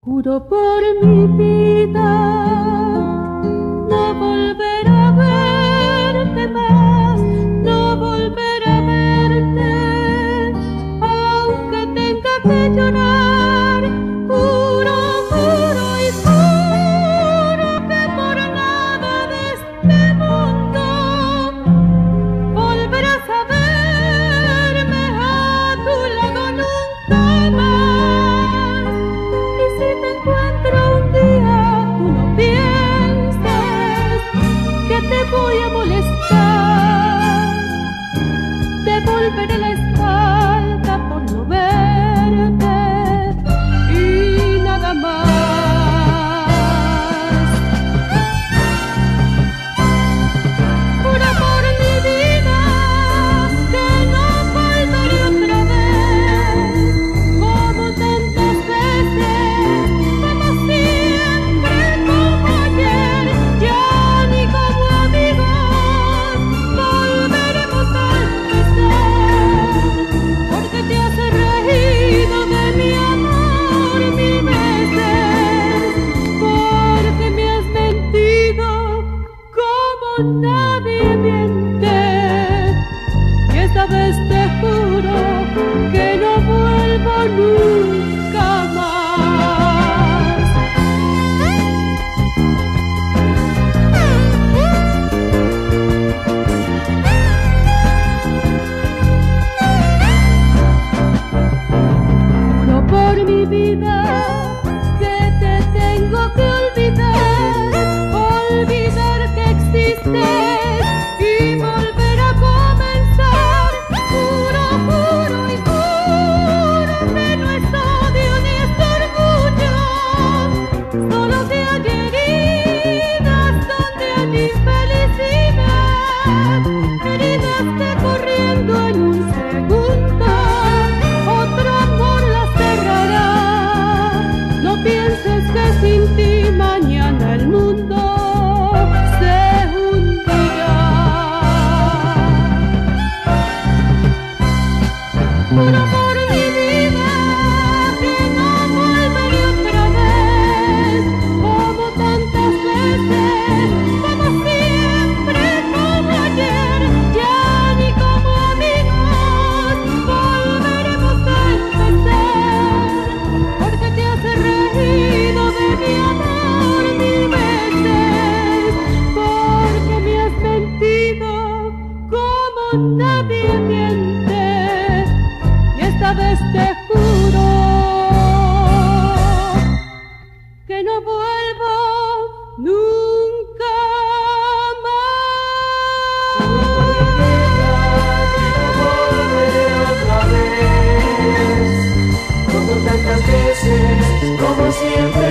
Juro por mi vida no volver a verte más, no volver a verte, aunque tenga que llorar. Juro, juro y juro que por nada de este nadie miente y esta vez te juro Happy birthday. vez te juro que no vuelvo nunca más. No volveré otra vez, como tantas veces, como siempre.